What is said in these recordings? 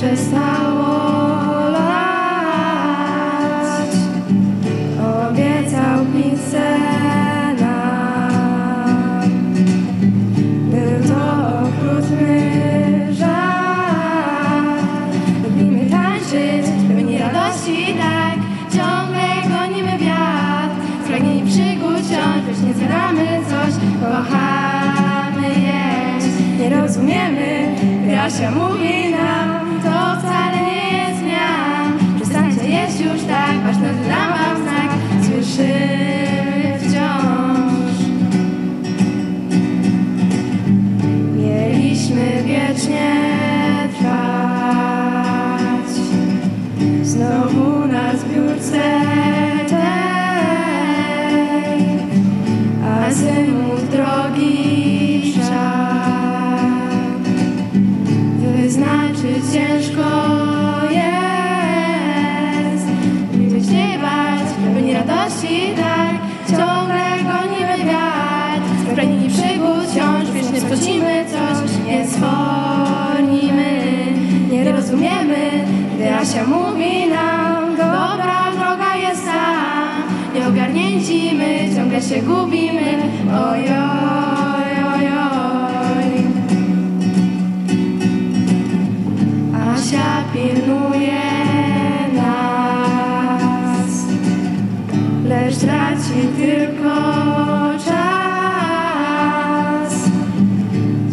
przestało lać. Obiecał Pincela. Był to okrutny żal Lubimy tańczyć, pełni radości tak Ciągle gonimy wiatr. Spragnieni przygód ciąć, choć nie zjadamy coś. Kochamy jeść, nie rozumiemy Grasia mówi nam Ważny dla znak Słyszymy wciąż. Mieliśmy wiecznie trwać. Znowu na zbiórce tej. Azymut drogi wszak. Wyznaczyć ciężko Nieogarnięci my Ciągle się gubimy Oj, oj, oj, oj. Asia pilnuje nas, lecz traci tylko czas.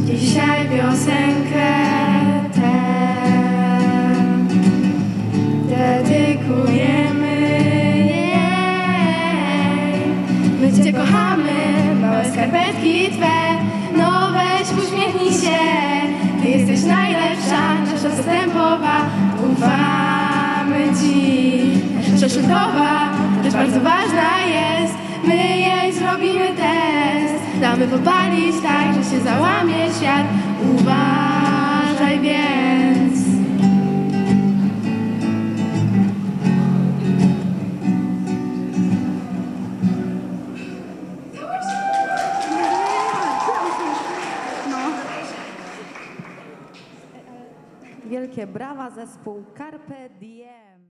Dzisiaj piosenkę tę dedykujemy Twe, no weź uśmiechnij się. Ty jesteś najlepsza, nasza zastępowa, ufamy Ci. Środkowa, rzecz bardzo ważna jest, my jej zrobimy test. Damy popalić tak, że się załamie świat, uważaj więc. Wielkie brawa zespół Carpe Diem.